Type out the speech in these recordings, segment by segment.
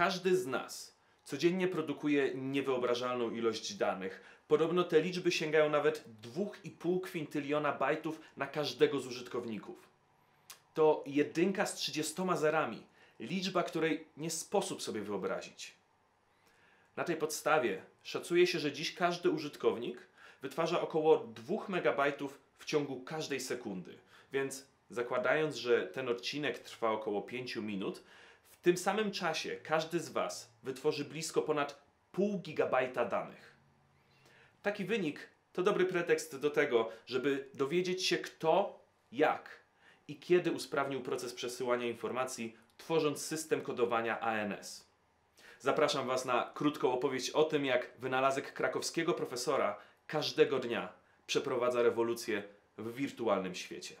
Każdy z nas codziennie produkuje niewyobrażalną ilość danych. Podobno te liczby sięgają nawet 2,5 kwintyliona bajtów na każdego z użytkowników. To jedynka z 30 zerami, liczba, której nie sposób sobie wyobrazić. Na tej podstawie szacuje się, że dziś każdy użytkownik wytwarza około 2 MB w ciągu każdej sekundy. Więc zakładając, że ten odcinek trwa około 5 minut, w tym samym czasie każdy z Was wytworzy blisko ponad pół gigabajta danych. Taki wynik to dobry pretekst do tego, żeby dowiedzieć się kto, jak i kiedy usprawnił proces przesyłania informacji, tworząc system kodowania ANS. Zapraszam Was na krótką opowieść o tym, jak wynalazek krakowskiego profesora każdego dnia przeprowadza rewolucję w wirtualnym świecie.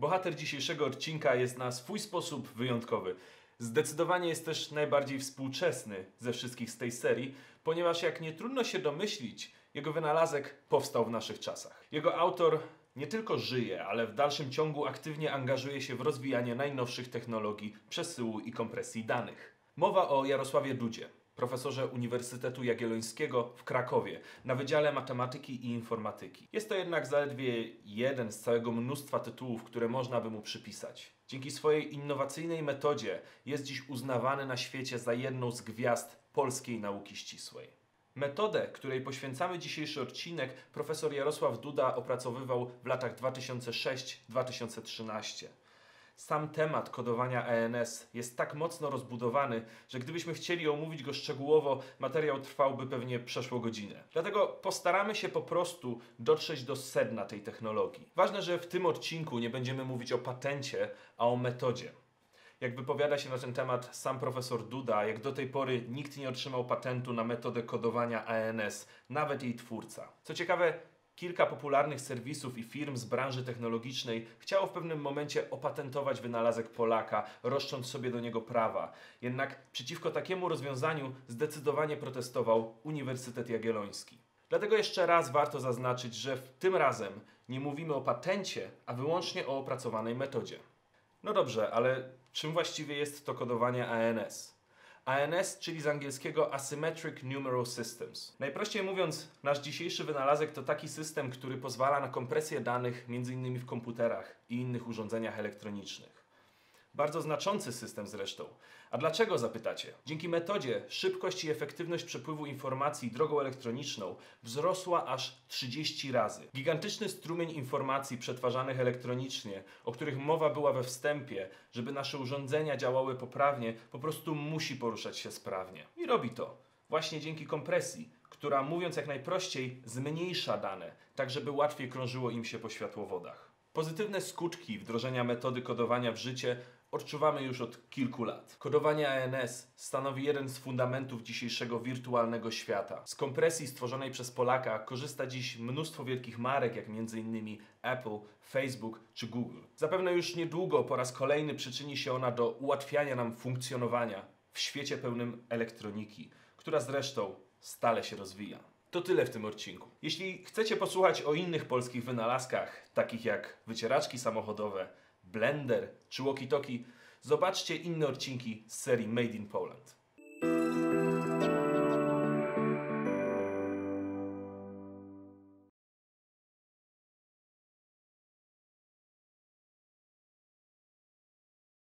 Bohater dzisiejszego odcinka jest na swój sposób wyjątkowy. Zdecydowanie jest też najbardziej współczesny ze wszystkich z tej serii, ponieważ jak nie trudno się domyślić, jego wynalazek powstał w naszych czasach. Jego autor nie tylko żyje, ale w dalszym ciągu aktywnie angażuje się w rozwijanie najnowszych technologii przesyłu i kompresji danych. Mowa o Jarosławie Dudzie, profesorze Uniwersytetu Jagiellońskiego w Krakowie na Wydziale Matematyki i Informatyki. Jest to jednak zaledwie jeden z całego mnóstwa tytułów, które można by mu przypisać. Dzięki swojej innowacyjnej metodzie jest dziś uznawany na świecie za jedną z gwiazd polskiej nauki ścisłej. Metodę, której poświęcamy dzisiejszy odcinek, profesor Jarosław Duda opracowywał w latach 2006-2013. Sam temat kodowania ENS jest tak mocno rozbudowany, że gdybyśmy chcieli omówić go szczegółowo, materiał trwałby pewnie przeszło godzinę. Dlatego postaramy się po prostu dotrzeć do sedna tej technologii. Ważne, że w tym odcinku nie będziemy mówić o patencie, a o metodzie. Jak wypowiada się na ten temat sam profesor Duda, jak do tej pory nikt nie otrzymał patentu na metodę kodowania ANS, nawet jej twórca. Co ciekawe, kilka popularnych serwisów i firm z branży technologicznej chciało w pewnym momencie opatentować wynalazek Polaka, roszcząc sobie do niego prawa. Jednak przeciwko takiemu rozwiązaniu zdecydowanie protestował Uniwersytet Jagielloński. Dlatego jeszcze raz warto zaznaczyć, że tym razem nie mówimy o patencie, a wyłącznie o opracowanej metodzie. No dobrze, ale czym właściwie jest to kodowanie ANS? ANS, czyli z angielskiego Asymmetric Numeral Systems. Najprościej mówiąc, nasz dzisiejszy wynalazek to taki system, który pozwala na kompresję danych m.in. w komputerach i innych urządzeniach elektronicznych. Bardzo znaczący system zresztą. A dlaczego zapytacie? Dzięki metodzie szybkość i efektywność przepływu informacji drogą elektroniczną wzrosła aż 30 razy. Gigantyczny strumień informacji przetwarzanych elektronicznie, o których mowa była we wstępie, żeby nasze urządzenia działały poprawnie, po prostu musi poruszać się sprawnie. I robi to właśnie dzięki kompresji, która mówiąc jak najprościej zmniejsza dane, tak żeby łatwiej krążyło im się po światłowodach. Pozytywne skutki wdrożenia metody kodowania w życie odczuwamy już od kilku lat. Kodowanie ANS stanowi jeden z fundamentów dzisiejszego wirtualnego świata. Z kompresji stworzonej przez Polaka korzysta dziś mnóstwo wielkich marek, jak m.in. Apple, Facebook czy Google. Zapewne już niedługo po raz kolejny przyczyni się ona do ułatwiania nam funkcjonowania w świecie pełnym elektroniki, która zresztą stale się rozwija. To tyle w tym odcinku. Jeśli chcecie posłuchać o innych polskich wynalazkach, takich jak wycieraczki samochodowe, blender czy walkie-talkie, zobaczcie inne odcinki z serii Made in Poland.